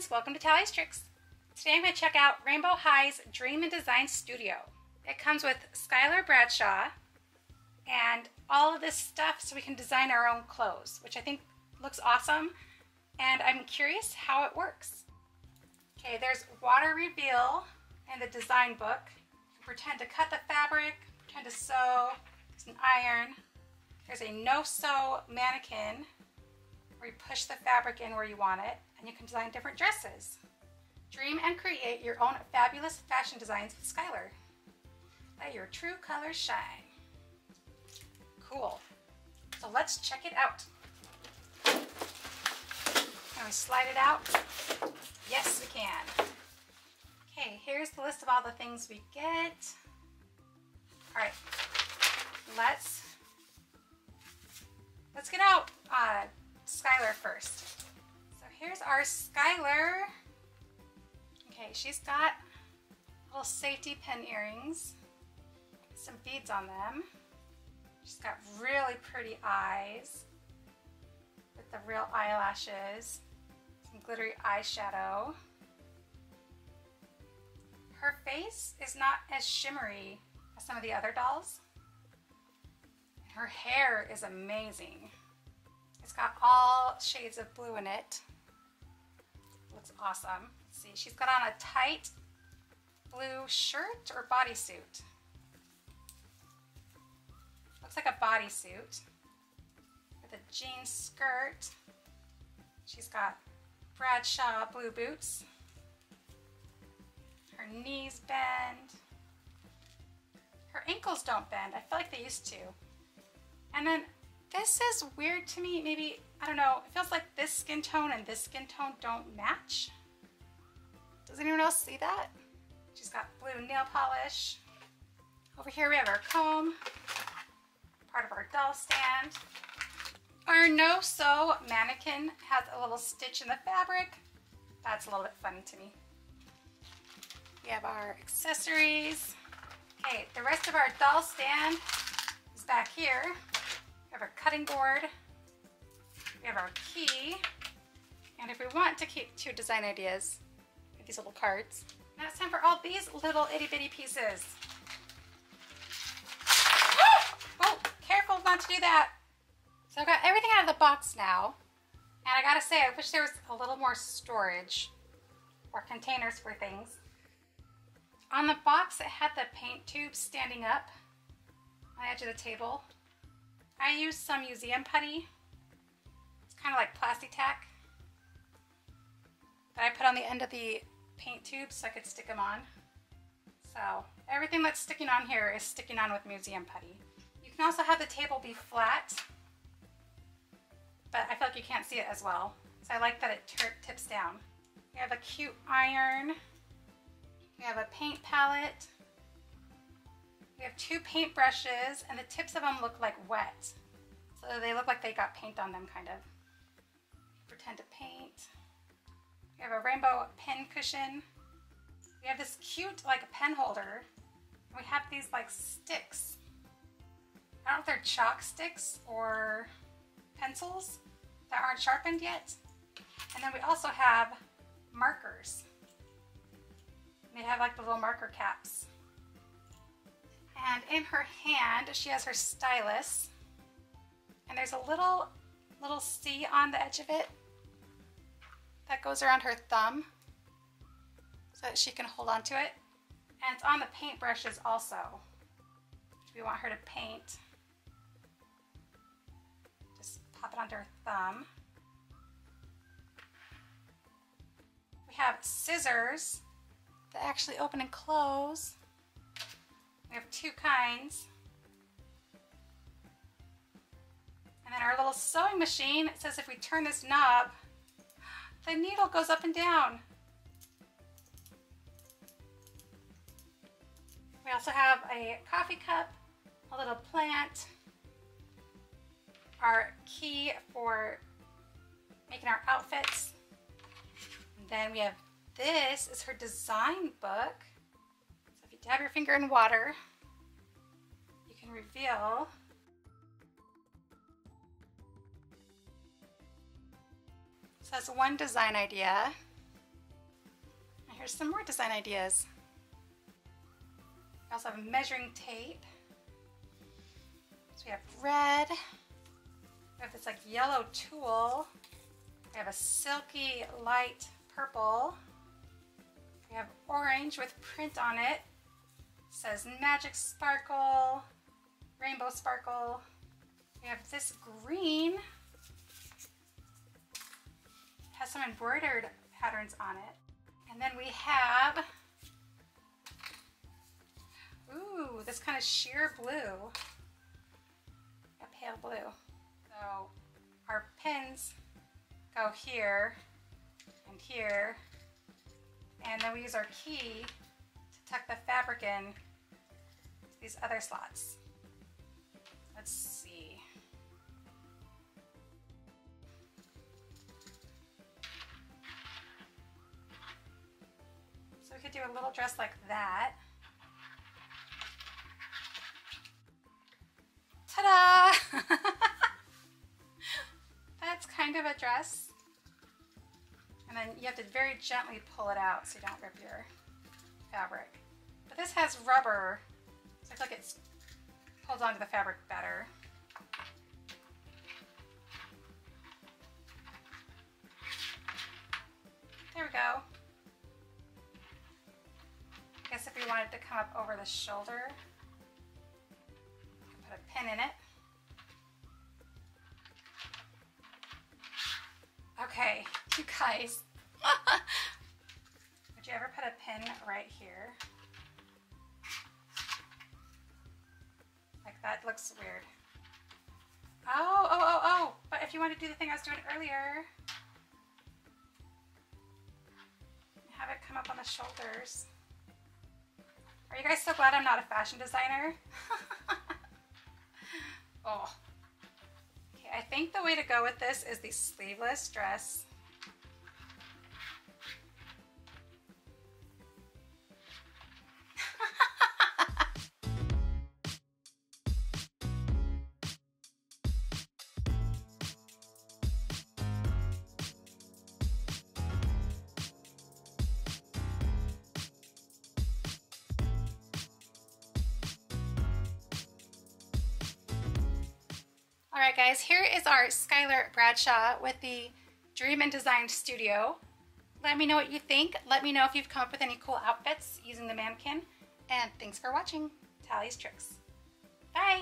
friends, welcome to Tallie's Tricks. Today I'm going to check out Rainbow High's Dream and Design Studio. It comes with Skylar Bradshaw and all of this stuff so we can design our own clothes, which I think looks awesome and I'm curious how it works. Okay, there's water reveal in the design book. Pretend to cut the fabric, pretend to sew, there's an iron. There's a no-sew mannequin where you push the fabric in where you want it and you can design different dresses. Dream and create your own fabulous fashion designs with Skylar. Let your true colors shine. Cool. So let's check it out. Can we slide it out? Yes, we can. Okay, here's the list of all the things we get. All right, let's let's get out uh, Skylar first. So here's our Skylar. Okay, she's got little safety pin earrings, some beads on them. She's got really pretty eyes with the real eyelashes, some glittery eyeshadow. Her face is not as shimmery as some of the other dolls. Her hair is amazing. It's got all shades of blue in it. Looks awesome. See, she's got on a tight blue shirt or bodysuit. Looks like a bodysuit with a jean skirt. She's got Bradshaw blue boots. Her knees bend. Her ankles don't bend. I feel like they used to. And then this is weird to me. Maybe, I don't know, it feels like this skin tone and this skin tone don't match. Does anyone else see that? She's got blue nail polish. Over here we have our comb, part of our doll stand. Our no-sew mannequin has a little stitch in the fabric. That's a little bit funny to me. We have our accessories. Okay, the rest of our doll stand is back here. We have our cutting board. We have our key. And if we want to keep two design ideas, these little cards. Now it's time for all these little itty bitty pieces. oh, careful not to do that. So I've got everything out of the box now. And I gotta say, I wish there was a little more storage or containers for things. On the box, it had the paint tubes standing up on the edge of the table. I used some museum putty. It's kind of like plastic tack that I put on the end of the paint tube so I could stick them on. So everything that's sticking on here is sticking on with museum putty. You can also have the table be flat, but I feel like you can't see it as well. So I like that it tips down. We have a cute iron. We have a paint palette. We have two paint brushes and the tips of them look like wet. So they look like they got paint on them kind of. Pretend to paint. We have a rainbow pen cushion. We have this cute like pen holder. We have these like sticks. I don't know if they're chalk sticks or pencils that aren't sharpened yet. And then we also have markers. They have like the little marker caps. And in her hand, she has her stylus. And there's a little, little C on the edge of it that goes around her thumb so that she can hold on to it. And it's on the paintbrushes also. We want her to paint. Just pop it onto her thumb. We have scissors that actually open and close. We have two kinds. And then our little sewing machine, it says if we turn this knob, the needle goes up and down. We also have a coffee cup, a little plant, our key for making our outfits. And then we have this is her design book. Dab your finger in water, you can reveal So that's one design idea. here's some more design ideas. We also have measuring tape. So we have red. We have this like yellow tulle. We have a silky light purple. We have orange with print on it. Says magic sparkle, rainbow sparkle. We have this green. It has some embroidered patterns on it. And then we have, ooh, this kind of sheer blue, a pale blue. So our pins go here and here, and then we use our key tuck the fabric in these other slots. Let's see. So we could do a little dress like that. Ta-da! That's kind of a dress. And then you have to very gently pull it out so you don't rip your fabric. But this has rubber, so I feel like it holds onto the fabric better. There we go. I guess if you wanted to come up over the shoulder, put a pin in it. Okay, you guys. You ever put a pin right here? Like that looks weird. Oh, oh, oh, oh. But if you want to do the thing I was doing earlier, have it come up on the shoulders. Are you guys so glad I'm not a fashion designer? oh. Okay, I think the way to go with this is the sleeveless dress. All right, guys, here is our Skylar Bradshaw with the Dream and Design Studio. Let me know what you think. Let me know if you've come up with any cool outfits using the mannequin. And thanks for watching Tallie's Tricks. Bye!